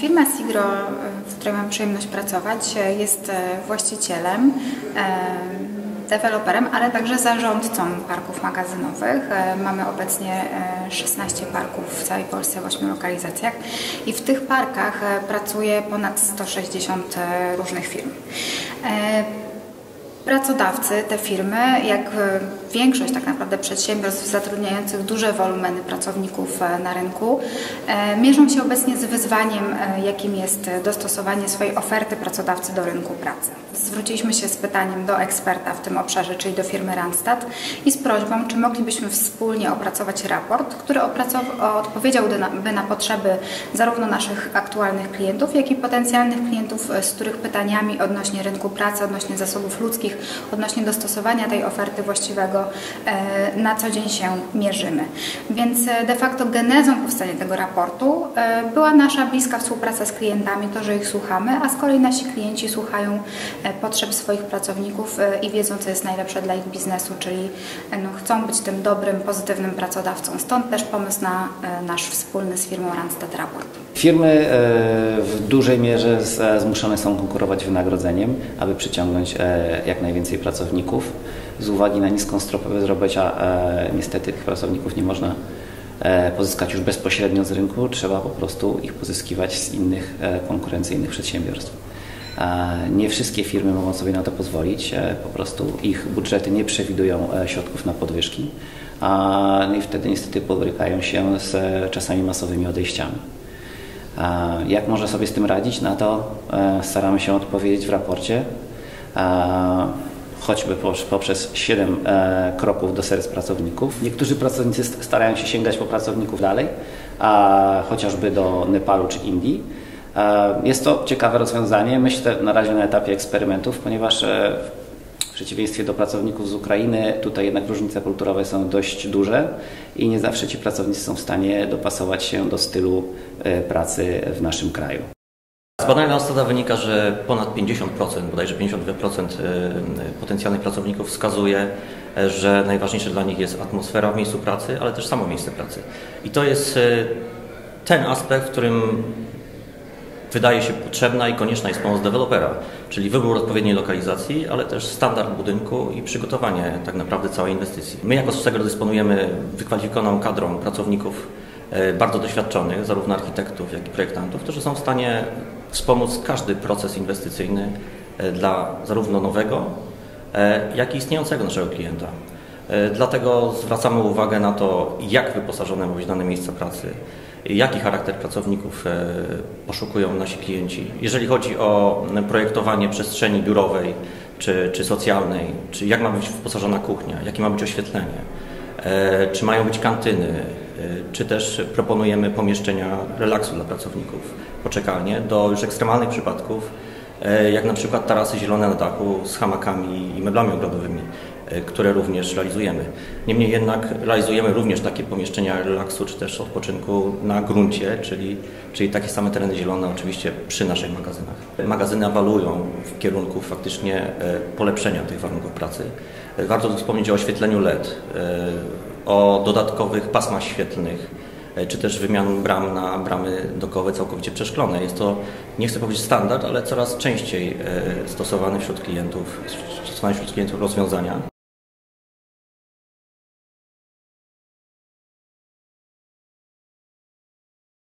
Firma Sigro, w której mam przyjemność pracować, jest właścicielem, deweloperem, ale także zarządcą parków magazynowych. Mamy obecnie 16 parków w całej Polsce, w 8 lokalizacjach i w tych parkach pracuje ponad 160 różnych firm. Pracodawcy, te firmy, jak większość tak naprawdę przedsiębiorstw zatrudniających duże wolumeny pracowników e, na rynku, e, mierzą się obecnie z wyzwaniem, e, jakim jest dostosowanie swojej oferty pracodawcy do rynku pracy. Zwróciliśmy się z pytaniem do eksperta w tym obszarze, czyli do firmy Randstad i z prośbą, czy moglibyśmy wspólnie opracować raport, który odpowiedziałby na, na potrzeby zarówno naszych aktualnych klientów, jak i potencjalnych klientów, z których pytaniami odnośnie rynku pracy, odnośnie zasobów ludzkich, odnośnie dostosowania tej oferty właściwego e, na co dzień się mierzymy. Więc e, de facto genezą powstania tego raportu e, była nasza bliska współpraca z klientami, to, że ich słuchamy, a z kolei nasi klienci słuchają potrzeb swoich pracowników i wiedzą, co jest najlepsze dla ich biznesu, czyli no, chcą być tym dobrym, pozytywnym pracodawcą. Stąd też pomysł na nasz wspólny z firmą Randstad raport. Firmy w dużej mierze zmuszone są konkurować wynagrodzeniem, aby przyciągnąć jak najwięcej pracowników. Z uwagi na niską stopę bezrobocia e, niestety tych pracowników nie można e, pozyskać już bezpośrednio z rynku, trzeba po prostu ich pozyskiwać z innych e, konkurencyjnych przedsiębiorstw. Nie wszystkie firmy mogą sobie na to pozwolić, po prostu ich budżety nie przewidują środków na podwyżki, no i wtedy niestety borykają się z czasami masowymi odejściami. Jak można sobie z tym radzić? Na to staramy się odpowiedzieć w raporcie choćby poprzez 7 e, kroków do serc pracowników. Niektórzy pracownicy starają się sięgać po pracowników dalej, a chociażby do Nepalu czy Indii. E, jest to ciekawe rozwiązanie, myślę na razie na etapie eksperymentów, ponieważ e, w przeciwieństwie do pracowników z Ukrainy, tutaj jednak różnice kulturowe są dość duże i nie zawsze ci pracownicy są w stanie dopasować się do stylu pracy w naszym kraju. Badania Randstada wynika, że ponad 50%, bodajże 52% e, potencjalnych pracowników wskazuje, e, że najważniejsze dla nich jest atmosfera w miejscu pracy, ale też samo miejsce pracy. I to jest e, ten aspekt, w którym wydaje się potrzebna i konieczna jest pomoc dewelopera, czyli wybór odpowiedniej lokalizacji, ale też standard budynku i przygotowanie tak naprawdę całej inwestycji. My jako Sosegro dysponujemy wykwalifikowaną kadrą pracowników bardzo doświadczonych, zarówno architektów, jak i projektantów, którzy są w stanie wspomóc każdy proces inwestycyjny e, dla zarówno nowego, e, jak i istniejącego naszego klienta. E, dlatego zwracamy uwagę na to, jak wyposażone ma być dane miejsca pracy, jaki charakter pracowników poszukują nasi klienci. Jeżeli chodzi o projektowanie przestrzeni biurowej czy, czy socjalnej, czy jak ma być wyposażona kuchnia, jakie ma być oświetlenie, czy mają być kantyny, czy też proponujemy pomieszczenia relaksu dla pracowników, poczekalnie, do już ekstremalnych przypadków, jak na przykład tarasy zielone na dachu z hamakami i meblami ogrodowymi, e, które również realizujemy. Niemniej jednak realizujemy również takie pomieszczenia relaksu czy też odpoczynku na gruncie, czyli, czyli takie same tereny zielone oczywiście przy naszych magazynach. Magazyny awalują w kierunku faktycznie e, polepszenia tych warunków pracy. Warto tu wspomnieć o oświetleniu LED, o dodatkowych pasmach świetlnych, e, czy też wymian bram na bramy dokowe całkowicie przeszklone. Jest to, nie chcę powiedzieć standard, ale coraz częściej e, stosowany wśród klientów, stosowane wśród klientów rozwiązania.